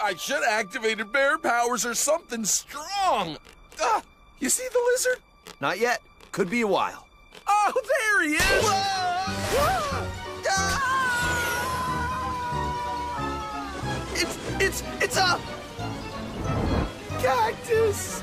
I should have activated bear powers or something strong. Ah, you see the lizard? Not yet. Could be a while. Oh, there he is! Ah! It's it's it's a cactus.